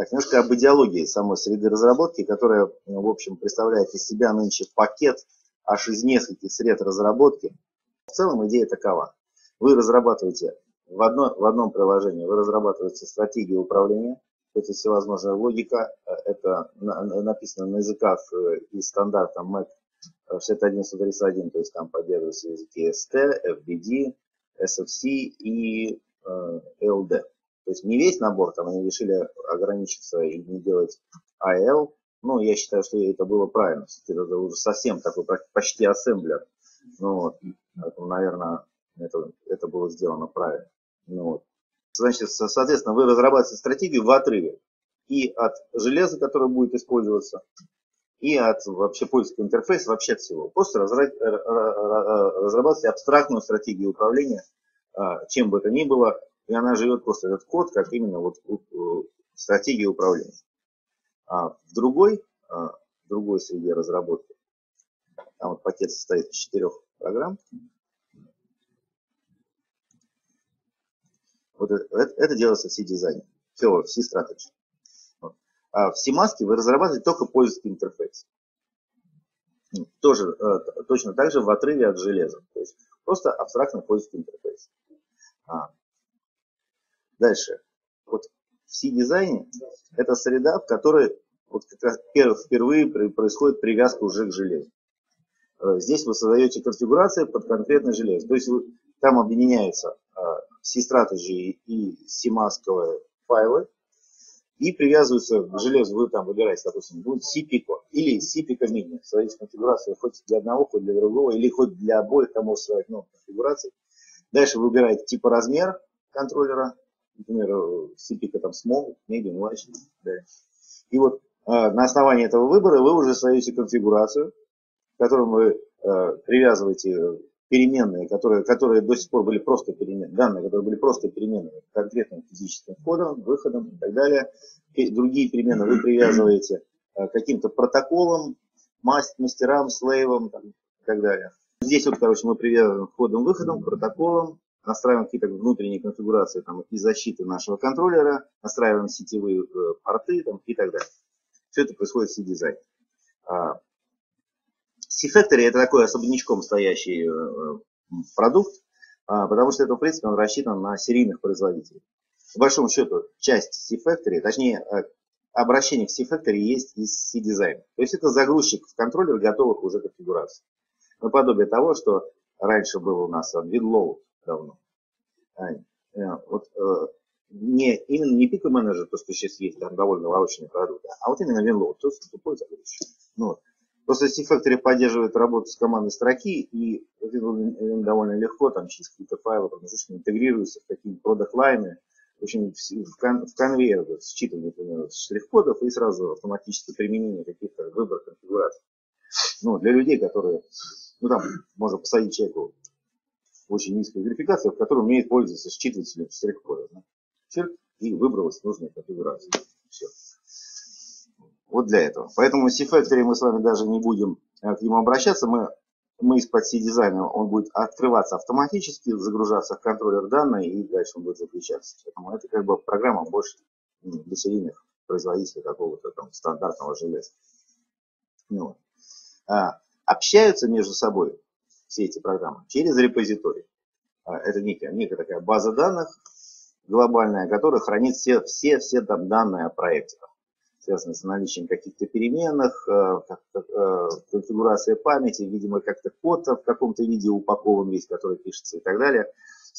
Так, немножко об идеологии самой среды разработки, которая, в общем, представляет из себя нынче пакет аж из нескольких сред разработки. В целом идея такова. Вы разрабатываете в, одно, в одном приложении, вы разрабатываете стратегию управления, это всевозможная логика, это написано на языках э, и стандартам MAC 6131, то есть там поддерживаются языки ST, FBD, SFC и э. То есть не весь набор, там они решили ограничиться и не делать AL. Ну, я считаю, что это было правильно. Это уже совсем такой почти ассемблер. Ну, вот, наверное, это, это было сделано правильно. Ну, вот. Значит, соответственно, вы разрабатываете стратегию в отрыве и от железа, которое будет использоваться, и от вообще поиска интерфейса, вообще от всего. Просто разрабатывать абстрактную стратегию управления, а, чем бы это ни было, и она живет просто этот код, как именно вот стратегия управления. А в другой, а, в другой среде разработки, там вот пакет состоит из четырех программ, вот это, это, делается в C-дизайне, в C-strategy. А в C-маске вы разрабатываете только пользовательский интерфейс. Тоже э, точно так же в отрыве от железа. То есть просто абстрактный пользовательский интерфейс. А, Дальше. Вот в C-дизайне это среда, в которой вот как раз впервые происходит привязка уже к железу. Э, здесь вы создаете конфигурации под конкретное железо. То есть вы, там объединяются э, C-Strategy и C-масковые файлы и привязываются к железу. Вы там выбираете, допустим, будет C-Pico или C-Pico Mini. Создаете конфигурацию хоть для одного, хоть для другого, или хоть для обоих, там можно создать много конфигураций. Дальше вы выбираете типа размер контроллера, например, CPK там small, medium, large. Да. И вот э, на основании этого выбора вы уже создаете конфигурацию, в которой вы э, привязываете переменные, которые, которые до сих пор были просто переменные, данные, которые были просто переменными конкретным физическим входом, выходом и так далее. Другие переменные вы привязываете э, каким-то протоколом, мастерам, слейвам и так далее. Здесь вот, короче, мы привязываем входом-выходом, протоколом, настраиваем какие-то внутренние конфигурации там, и защиты нашего контроллера, настраиваем сетевые э, порты там, и так далее. Все это происходит в C-дизайне. А, C-Factory это такой особнячком стоящий э, продукт, а, потому что это, в принципе, он рассчитан на серийных производителей. По большому счету, часть C-Factory, точнее, э, обращение к C-Factory есть из C-дизайна. То есть это загрузчик в контроллер готовых уже конфигураций. Наподобие того, что раньше был у нас WinLoad, давно. А, э, вот э, не, именно не пико менеджер, то, что сейчас есть, там довольно лавочные продукты, а вот именно WinLoad, то, что тупой загрузчик. Ну, вот. Просто C-Factory поддерживает работу с командой строки, и это довольно легко, там через какие-то файлы там, интегрируются в какие-то продукт лайны в общем, в, кон, в конвейер вот, считывание, например, штрих-кодов и сразу автоматическое применение каких-то выборов конфигураций. Ну, для людей, которые, ну там, можно посадить человеку очень низкая верификация, в которой умеет пользоваться считывателем штрих-кода. Да? и выбралась нужная конфигурация. Все. Вот для этого. Поэтому C-Factory мы с вами даже не будем э, к нему обращаться. Мы, мы из-под C-дизайна, он будет открываться автоматически, загружаться в контроллер данные и дальше он будет заключаться. Поэтому это как бы программа больше для серийных производителей какого-то там стандартного железа. Ну, а, общаются между собой все эти программы через репозиторий. А, это некая, некая такая база данных глобальная, которая хранит все, все, все там данные о проекте, связанные с наличием каких-то переменных, э, э, конфигурация памяти, видимо, как-то код в каком-то виде упакован весь, который пишется и так далее.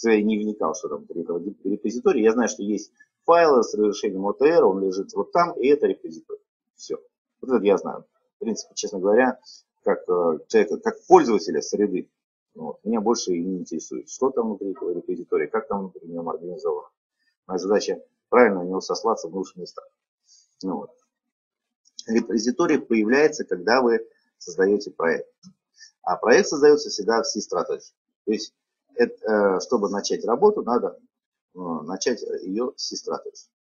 Я не вникал, что там этого репозитория. Я знаю, что есть файлы с разрешением OTR, он лежит вот там, и это репозиторий. Все. Вот это я знаю. В принципе, честно говоря, как э, человека, как пользователя среды. Вот. Меня больше и не интересует, что там внутри репозитория, как там внутри нем организовано. Моя задача правильно на него сослаться в нужных местах. Ну, вот. Репозиторий появляется, когда вы создаете проект. А проект создается всегда в C-стратегии. То есть, это, э, чтобы начать работу, надо э, начать ее с C-стратегии.